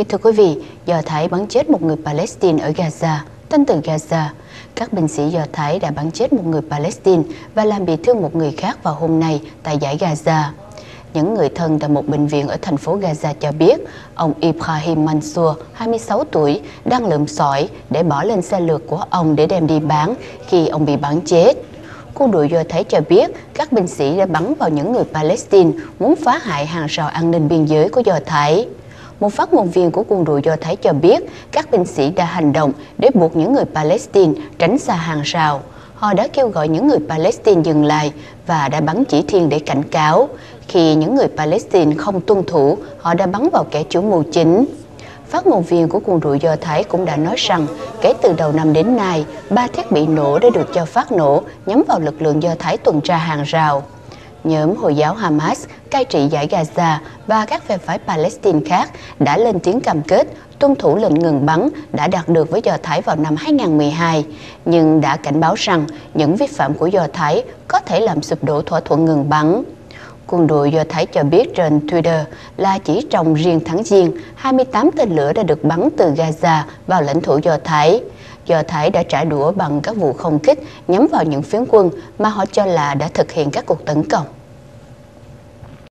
Kính thưa quý vị, Do Thái bắn chết một người Palestine ở Gaza. tên từ Gaza, các binh sĩ Do Thái đã bắn chết một người Palestine và làm bị thương một người khác vào hôm nay tại giải Gaza. Những người thân tại một bệnh viện ở thành phố Gaza cho biết ông Ibrahim Mansour, 26 tuổi, đang lượm sỏi để bỏ lên xe lượt của ông để đem đi bán khi ông bị bắn chết. Quân đội Do Thái cho biết các binh sĩ đã bắn vào những người Palestine muốn phá hại hàng rào an ninh biên giới của Do Thái. Một phát ngôn viên của quân đội Do Thái cho biết các binh sĩ đã hành động để buộc những người Palestine tránh xa hàng rào. Họ đã kêu gọi những người Palestine dừng lại và đã bắn chỉ thiên để cảnh cáo. Khi những người Palestine không tuân thủ, họ đã bắn vào kẻ chủ mưu chính. Phát ngôn viên của quân đội Do Thái cũng đã nói rằng kể từ đầu năm đến nay, ba thiết bị nổ đã được cho phát nổ nhắm vào lực lượng Do Thái tuần tra hàng rào. Nhóm Hồi giáo Hamas, cai trị giải Gaza và các phe phái Palestine khác đã lên tiếng cam kết tuân thủ lệnh ngừng bắn đã đạt được với Do Thái vào năm 2012, nhưng đã cảnh báo rằng những vi phạm của Do Thái có thể làm sụp đổ thỏa thuận ngừng bắn. Quân đội Do Thái cho biết trên Twitter là chỉ trong riêng tháng Giêng, 28 tên lửa đã được bắn từ Gaza vào lãnh thổ Do Thái. Do Thái đã trả đũa bằng các vụ không kích nhắm vào những phiến quân mà họ cho là đã thực hiện các cuộc tấn công.